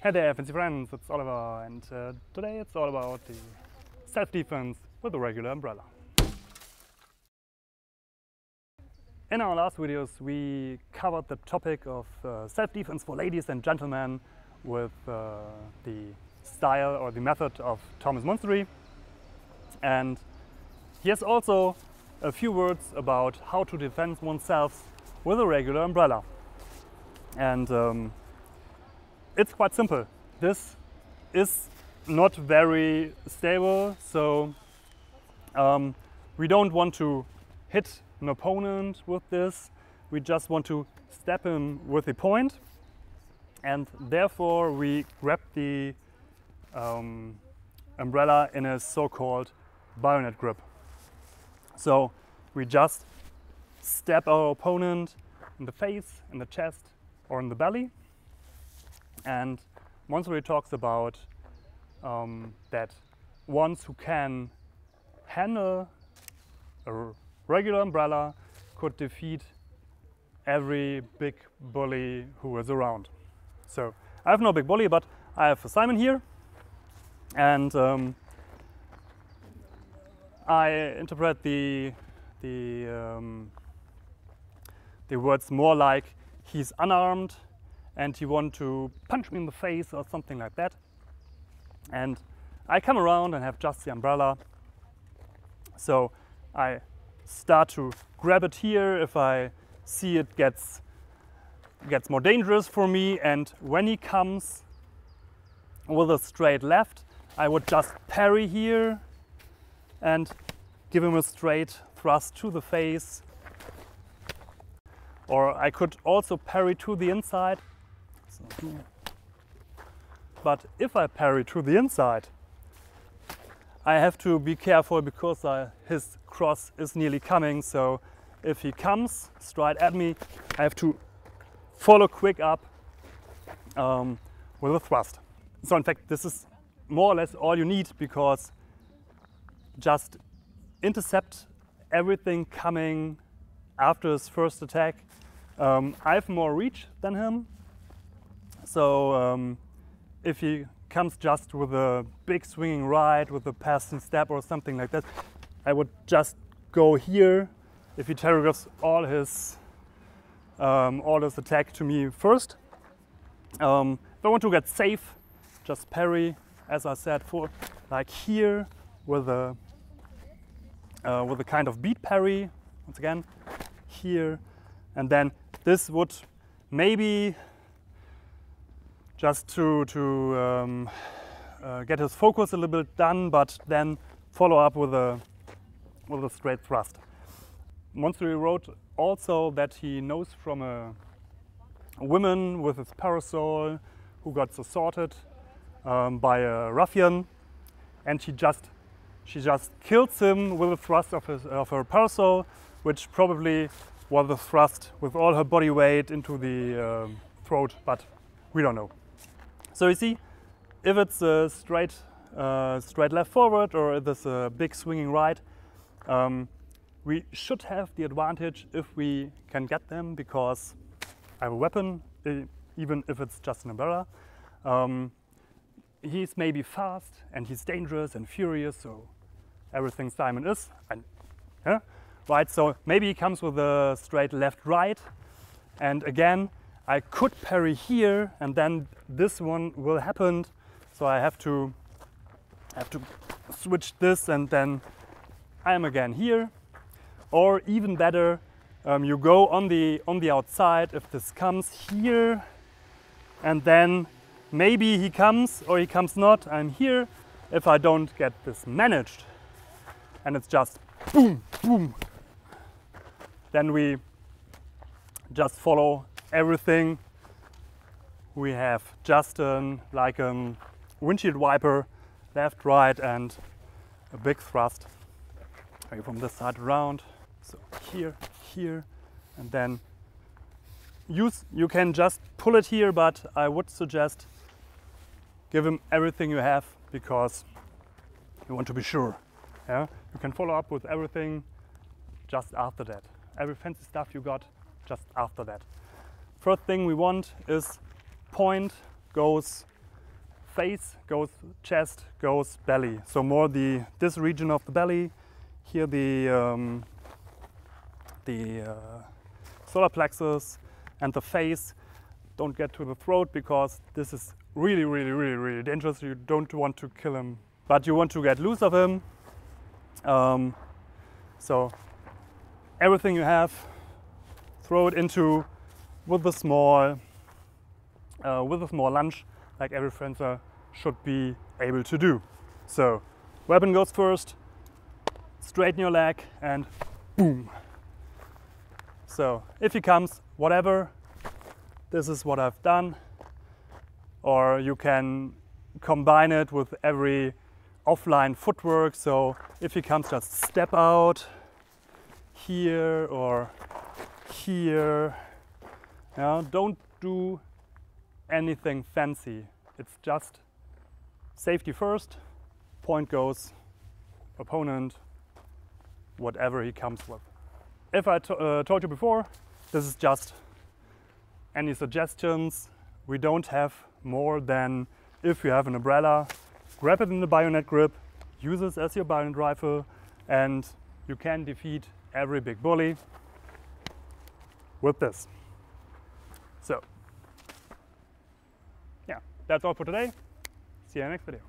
Hey there, fancy friends, it's Oliver, and uh, today it's all about the self-defense with a regular umbrella. In our last videos we covered the topic of uh, self-defense for ladies and gentlemen with uh, the style or the method of Thomas Monstery. And here's also a few words about how to defend oneself with a regular umbrella. And um, it's quite simple. This is not very stable, so um, we don't want to hit an opponent with this. We just want to step him with a point, and therefore we grab the um, umbrella in a so-called bayonet grip. So we just stab our opponent in the face, in the chest, or in the belly, and Monstery talks about um, that ones who can handle a regular umbrella could defeat every big bully who is around. So I have no big bully, but I have Simon here, and um, I interpret the the um, the words more like he's unarmed and you want to punch me in the face or something like that. And I come around and have just the umbrella. So I start to grab it here if I see it gets gets more dangerous for me and when he comes with a straight left I would just parry here and give him a straight thrust to the face or I could also parry to the inside but if I parry to the inside, I have to be careful because I, his cross is nearly coming. So if he comes straight at me, I have to follow quick up um, with a thrust. So in fact, this is more or less all you need because just intercept everything coming after his first attack. Um, I have more reach than him, so um, if he comes just with a big swinging right with a passing step or something like that, I would just go here if he telegraphs all his um, all his attack to me first. Um, if I want to get safe, just parry, as I said, for like here with a uh, with a kind of beat parry. Once again, here, and then this would maybe just to, to um, uh, get his focus a little bit done, but then follow up with a, with a straight thrust. Monstery wrote also that he knows from a, a woman with his parasol who got assaulted um, by a ruffian and she just she just kills him with a thrust of, his, of her parasol, which probably was a thrust with all her body weight into the uh, throat, but we don't know. So you see, if it's a straight, uh, straight left forward or if it's a big swinging right, um, we should have the advantage if we can get them because I have a weapon, even if it's just an umbrella. Um, he's maybe fast and he's dangerous and furious, so everything Simon is. And, yeah, right, so maybe he comes with a straight left right. And again, I could parry here and then this one will happen. So I have to have to switch this and then I am again here. Or even better, um, you go on the on the outside if this comes here and then maybe he comes or he comes not, I'm here. If I don't get this managed and it's just boom, boom, then we just follow everything. We have just an, like a windshield wiper, left, right, and a big thrust. Okay, from this side around. So here, here, and then use, you can just pull it here, but I would suggest give him everything you have because you want to be sure. Yeah? You can follow up with everything just after that. Every fancy stuff you got just after that. First thing we want is point goes face goes chest, goes belly. So more the this region of the belly, here the um, the uh, solar plexus and the face. Don't get to the throat because this is really, really, really, really dangerous. You don't want to kill him, but you want to get loose of him. Um, so everything you have, throw it into with a small uh, with a small lunge, like every fencer should be able to do. So weapon goes first, straighten your leg, and boom. So if he comes, whatever, this is what I've done. Or you can combine it with every offline footwork. So if he comes, just step out here or here. Don't do anything fancy. It's just safety first, point goes, opponent, whatever he comes with. If I uh, told you before, this is just any suggestions. We don't have more than if you have an umbrella, grab it in the bayonet grip, use this as your bayonet rifle, and you can defeat every big bully with this. So, yeah, that's all for today. See you in the next video.